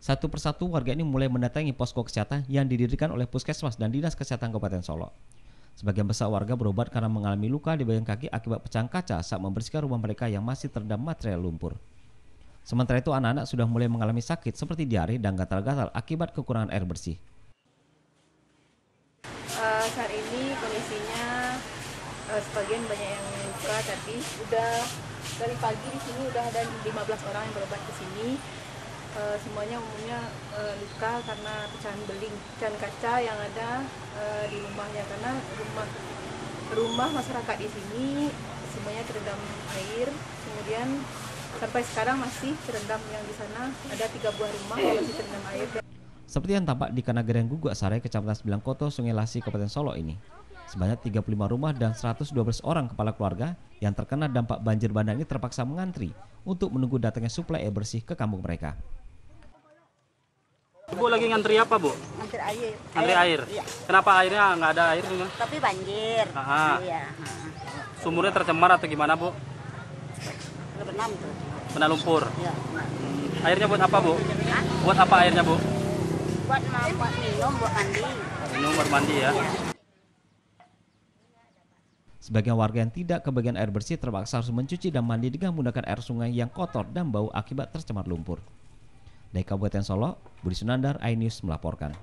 Satu persatu warga ini mulai mendatangi posko kesehatan yang didirikan oleh Puskesmas dan Dinas Kesehatan Kabupaten Solo. Sebagian besar warga berobat karena mengalami luka di bagian kaki akibat pecahan kaca saat membersihkan rumah mereka yang masih terendam material lumpur. Sementara itu anak-anak sudah mulai mengalami sakit seperti diare dan gatal-gatal akibat kekurangan air bersih. Uh, saat ini kondisinya uh, sebagian banyak yang luka tapi udah dari pagi di sini udah ada 15 orang yang berobat ke sini uh, semuanya umumnya uh, luka karena pecahan beling pecahan kaca yang ada uh, di rumahnya karena rumah rumah masyarakat di sini semuanya terendam air kemudian sampai sekarang masih terendam yang di sana ada tiga buah rumah yang masih terendam air seperti yang tampak di Kanageren Guguk Sare, Kecamatan Sembilan Koto, Sungai Lasi, Kabupaten Solo ini. Sebanyak 35 rumah dan 112 orang kepala keluarga yang terkena dampak banjir bandang ini terpaksa mengantri untuk menunggu datangnya suplai air bersih ke kampung mereka. Bu lagi ngantri apa Bu? Ngantri air. Ngantri air? Iya. Kenapa airnya nggak ada air? Tapi banjir. Aha. Iya. Sumurnya tercemar atau gimana Bu? Berenam tuh. Kena lumpur? Iya. Airnya buat apa Bu? Hah? Buat apa airnya Bu? Buat, buat minum, buat mandi. Minum, buat mandi ya? Iya. Sebagian warga yang tidak kebagian air bersih terpaksa harus mencuci dan mandi dengan menggunakan air sungai yang kotor dan bau akibat tercemar lumpur. Dari Kabupaten Solo, Budi Sunandar, iNews melaporkan.